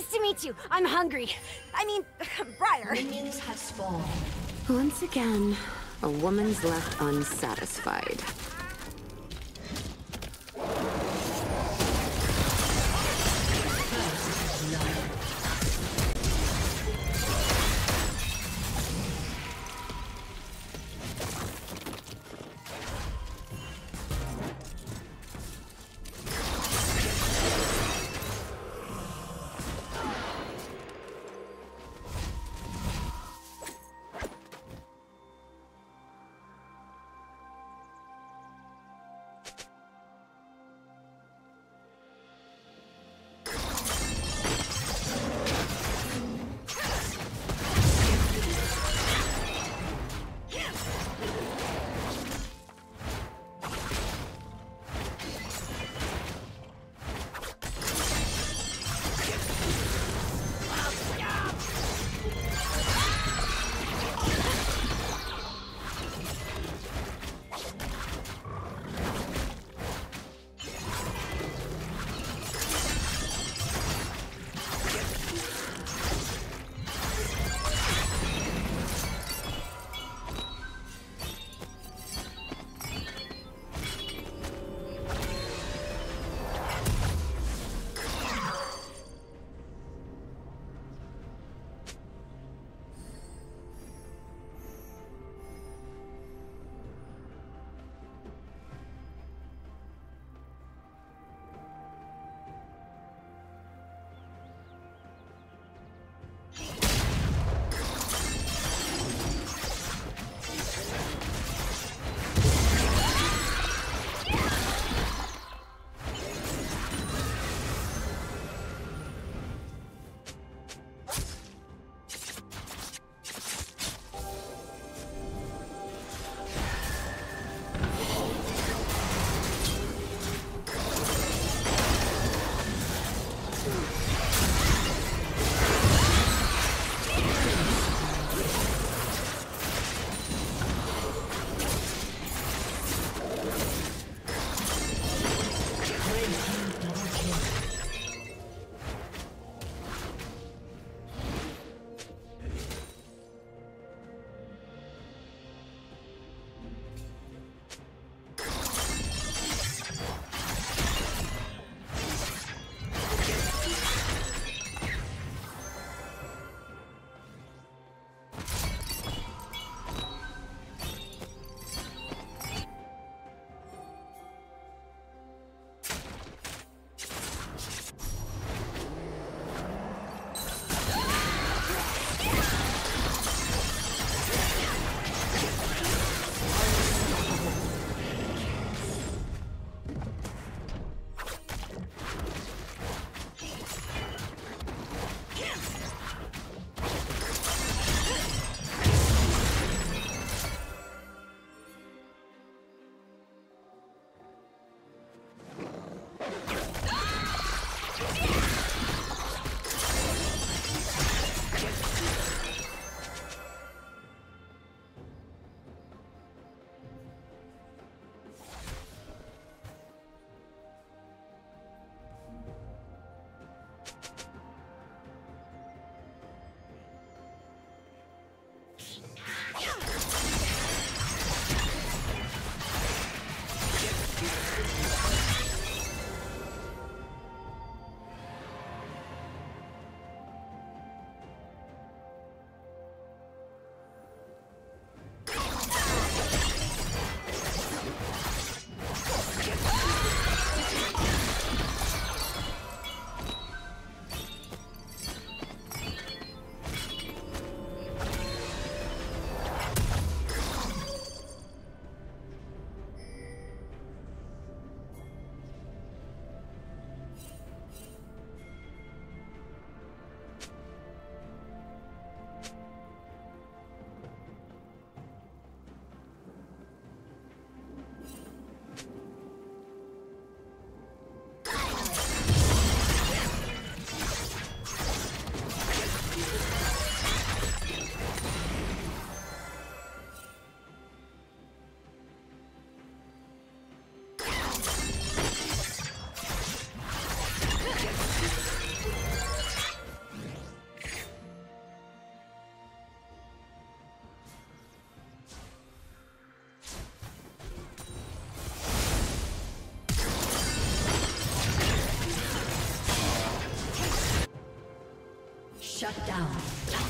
Nice to meet you. I'm hungry. I mean, Briar. Minions have spawned. Once again, a woman's left unsatisfied. Shut down.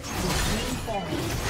Been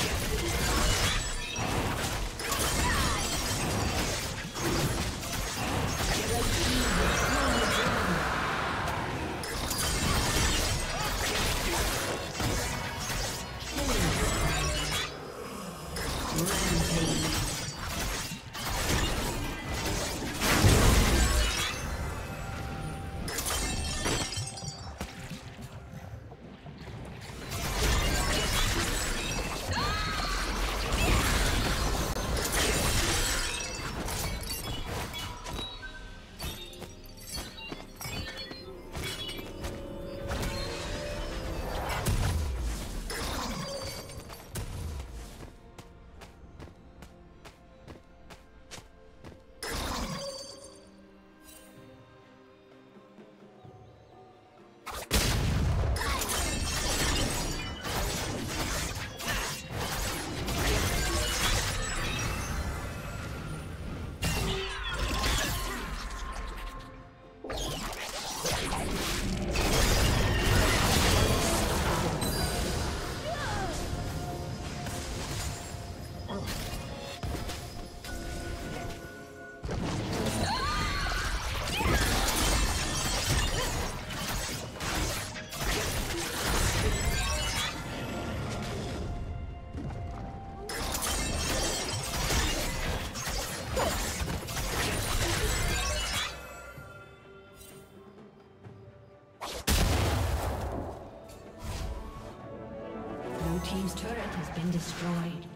destroyed.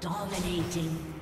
Dominating.